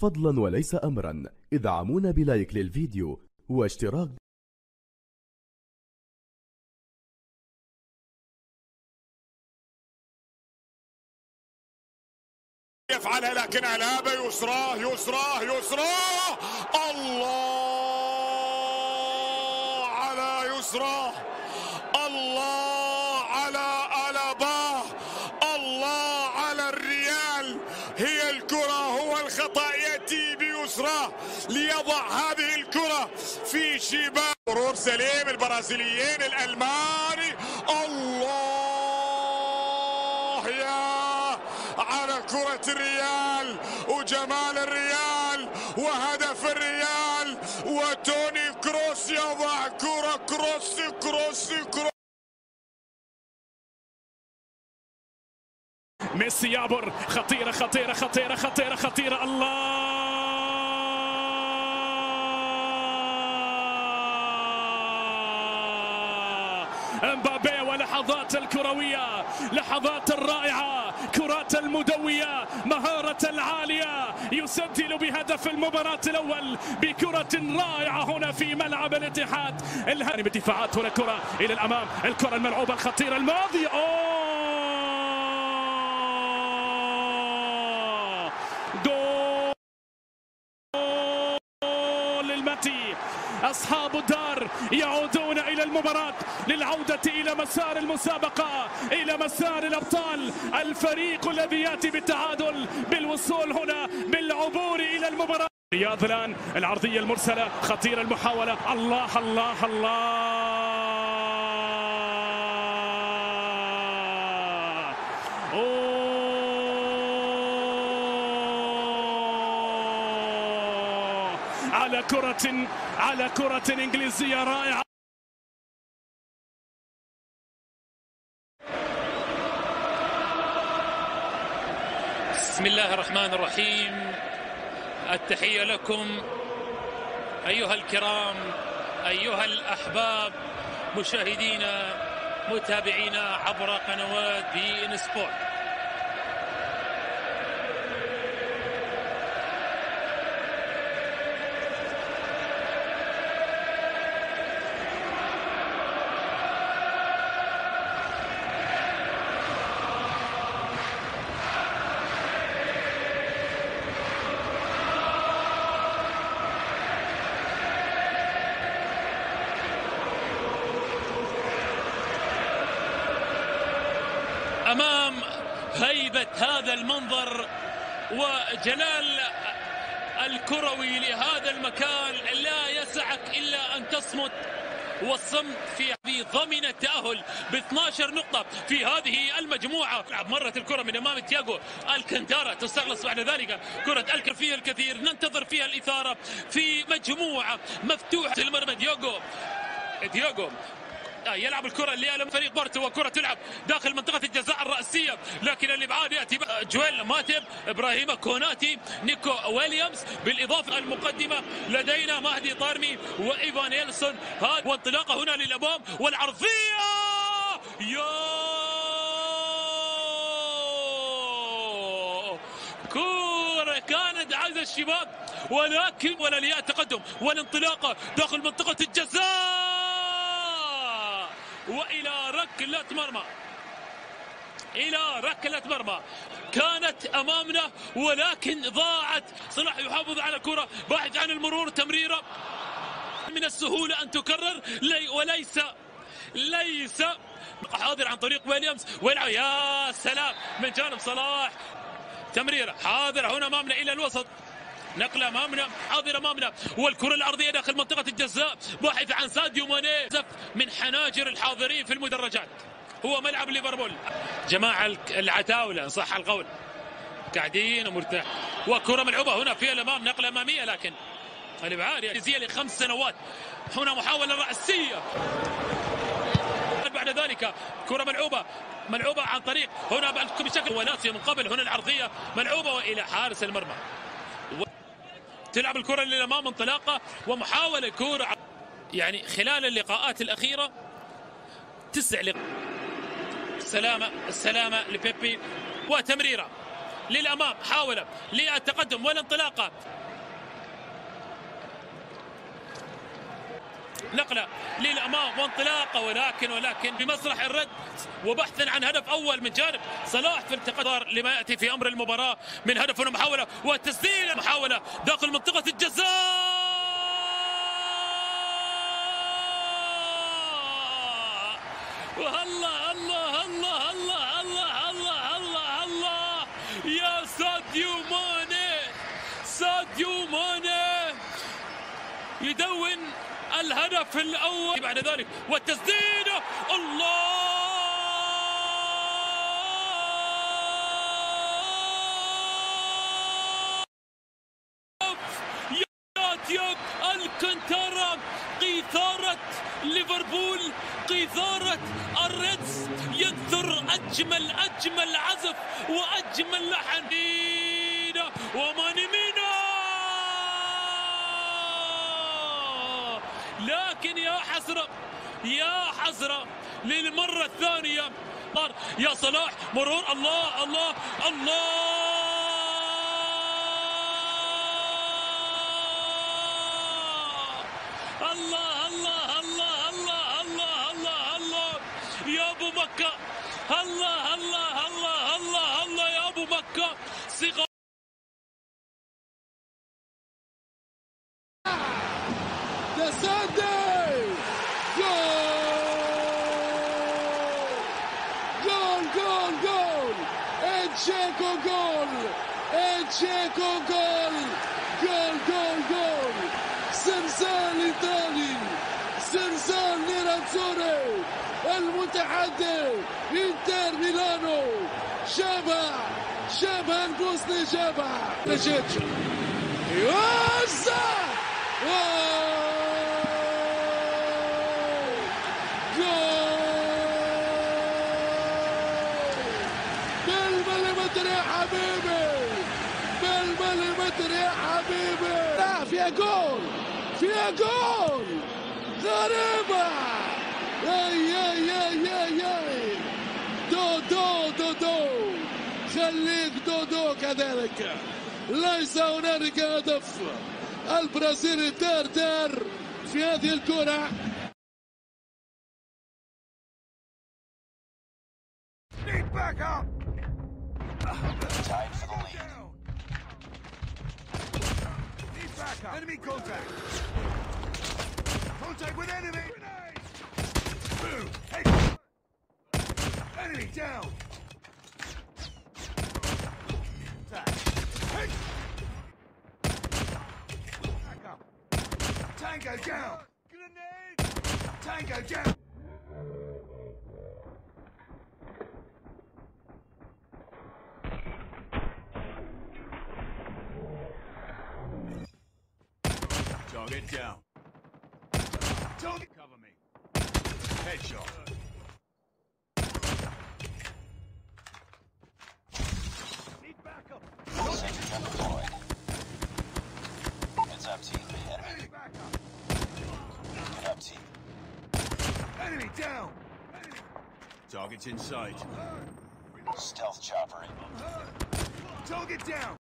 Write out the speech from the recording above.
فضلا وليس أمرا. إدعمونا بلايك للفيديو واشتراك يفعلها لكن علامة يسراه يسراه يسراه الله على يسراه الله ليضع هذه الكرة في شباك مرور سليم البرازيليين الألماني. الله يا على كرة الريال وجمال الريال وهدف الريال وتوني كروس يضع كرة كروس كروس كروس. ميسي يعبر. خطيرة خطيرة خطيرة خطيرة خطيرة. الله! امبابي ولحظات الكروية لحظات الرائعة كرات المدوية مهارة العالية يسجل بهدف المباراة الأول بكرة رائعة هنا في ملعب الاتحاد. الهاني بالدفاعات هنا كرة إلى الأمام الكرة الملعوبة الخطيرة الماضية أوه! المباراة للعودة إلى مسار المسابقة إلى مسار الأبطال. الفريق الذي يأتي بالتعادل بالوصول هنا بالعبور إلى المباراة. رياض الآن العرضية المرسلة خطيرة المحاولة. الله الله الله. على كرة على كرة إنجليزية رائعة. بسم الله الرحمن الرحيم. التحية لكم أيها الكرام أيها الأحباب مشاهدينا متابعينا عبر قنوات بي إن سبورت أمام هيبة هذا المنظر وجلال الكروي لهذا المكان لا يسعك إلا أن تصمت والصمت في هذه ضمن التأهل ب 12 نقطة في هذه المجموعة. مرت الكرة من أمام تياغو الكنتارا تستخلص بعد ذلك كرة الكر فيها الكثير. ننتظر فيها الإثارة في مجموعة مفتوحة المرمى دياغو دياغو يلعب الكرة اللي أمام فريق بورتو وكرة تلعب داخل منطقة الجزاء الرأسية لكن الإبعاد يأتي جويل ماتب إبراهيم كوناتي نيكو ويليامز. بالإضافة المقدمة لدينا مهدي طارمي وإيفان إيلسون. هذا وانطلاقة هنا للأمام والعرضية. يا كورة كانت عايزة الشباب ولكن ولا لياء التقدم والانطلاقة داخل منطقة الجزاء. وإلى ركلة مرمى. إلى ركلة مرمى. كانت أمامنا ولكن ضاعت. صلاح يحافظ على الكرة. بعد عن المرور تمريرة. من السهولة أن تكرر. لي وليس ليس حاضر عن طريق ويليامز. ويلعب. يا سلام. من جانب صلاح. تمريرة. حاضر هنا أمامنا إلى الوسط. نقلة أمامنا حاضر أمامنا والكرة الأرضية داخل منطقة الجزاء باحث عن ساديو ماني من حناجر الحاضرين في المدرجات. هو ملعب ليفربول. جماعة العتاولة إن صح القول. قاعدين ومرتاح وكرة ملعوبة هنا في الأمام نقلة أمامية لكن الإبعاد جزية لخمس سنوات. هنا محاولة رأسية. بعد ذلك كرة ملعوبة ملعوبة عن طريق هنا بشكل وناسية من قبل هنا العرضية ملعوبة وإلى حارس المرمى. تلعب الكرة للامام انطلاقه ومحاولة كورة يعني خلال اللقاءات الأخيرة تسع لق... السلامه السلامة لبيبي وتمريرة للأمام حاول للتقدم والانطلاقة. نقلة للأمام وانطلاقة ولكن ولكن بمسرح الرد وبحثا عن هدف أول من جانب صلاح في التقدر لما يأتي في أمر المباراة من هدف ومحاوله وتسديده محاوله داخل منطقة الجزاء. الله الله الله الله الله الله الله الله يا ساديو ماني ساديو ماني يدون الهدف الأول بعد ذلك والتسديد الله! يا تياب الكنتارا قيثارة ليفربول قيثارة الريدز ينثر أجمل أجمل عزف وأجمل لحن. وماني مينا. لكن يا حسرة يا حسرة للمرة الثانية. يا صلاح مرور. الله الله الله الله الله الله الله الله الله الله يا ابو مكة الله الله الله الله الله يا ابو مكة صغار تسدي جول جول جول جول اتشيكو جول اتشيكو جول جول جول جول زلزال ايطالي زلزال نيراتزوري المتحدي انتر ميلانو شبع شبع البوسني شبع نشيتش يوسع يا حبيبي. بالمليمتر يا حبيبي. لا فيها جول فيها جول غريبة. أي أي أي أي أي. دو دو دو دو. خليك دو دو كذلك. ليس هنالك هدف. البرازيلي دار في هذه الكرة. Need backup! Tied! Enemy contact! Contact with enemy! Move! Hey! Enemy down! Hey! Tango down! Grenade! Tango down! Target down. Target cover me. Headshot. Need backup. Sentry gun deployed. Heads up, team. Enemy. Enemy backup. Get up, team. Enemy down. Enemy. Target's in sight. Stealth chopper inbound. Target down.